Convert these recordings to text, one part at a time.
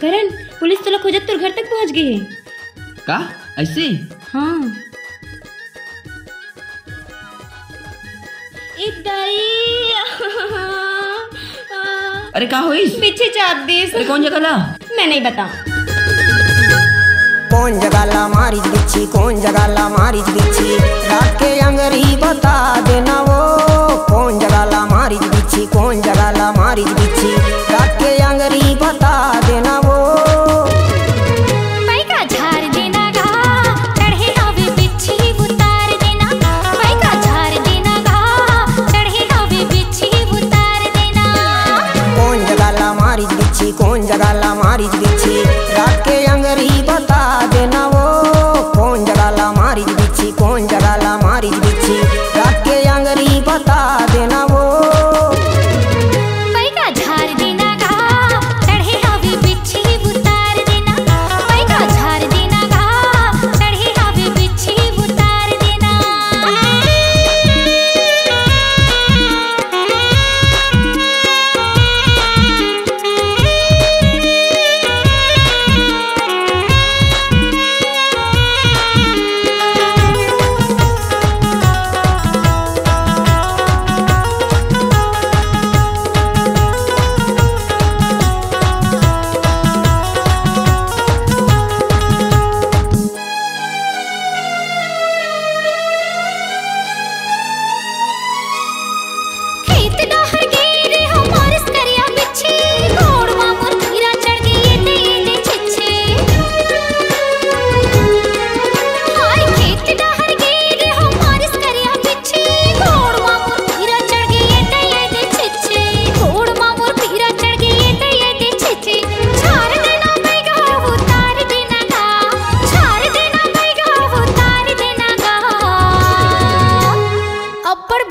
करण police तो खोजत तोर घर तक पहुँच गई है। का? ऐसे? हाँ। एक दाई। अरे का होई पीछे चाप दे अरे कौन जगह ला मैं नहीं बता। कौन जगह ला मारिज बिच्छी कौन जगह ला मारिज बिच्छी? रात के अंगरी बता देना वो। कौन जगह ला मारिज बिच्छी कौन जगह बिच्छी कौन जगह ला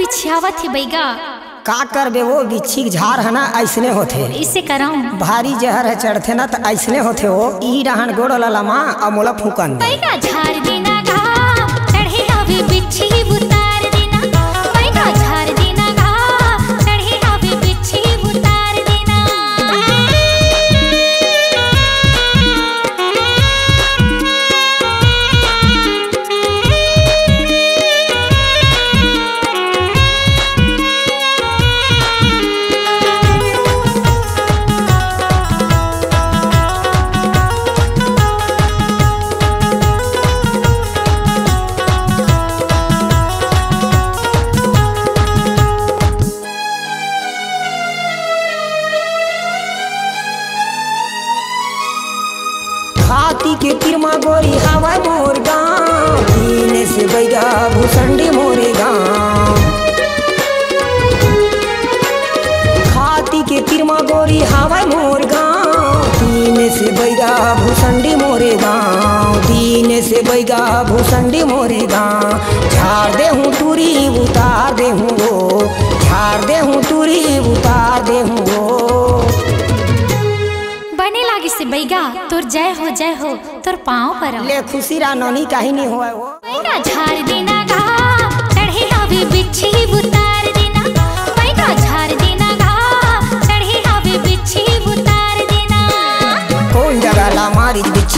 बिछावत है बैगा। का कर बे वो बिच्छी झार है ना ऐसने होते इसे कराऊं? भारी जहर है चढ़ते ना तो ऐसने होते हो ई रहन गोड़ ललमा और मोला फूकन। बैगा झार देना गा चढ़े अभी बिच्छी उतार हवा मोर गाँव दीने से बैगा भूसंडी मोरे गाँव दीने से बैगा भूसंडी मोरे गाँव। झाड़ दे हूँ टूरी उतार दे हूँ वो। झाड़ दे हूँ टूरी उतार दे हूँ वो। बने लागे से बैगा तोर जय हो जय हो तोर पाँव पर ले खुशी रानोनी काहे नहीं पैगा झार देना गा चढ़े हवे बिच्छी उतार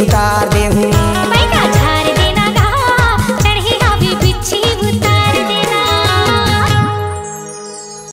उतार दे।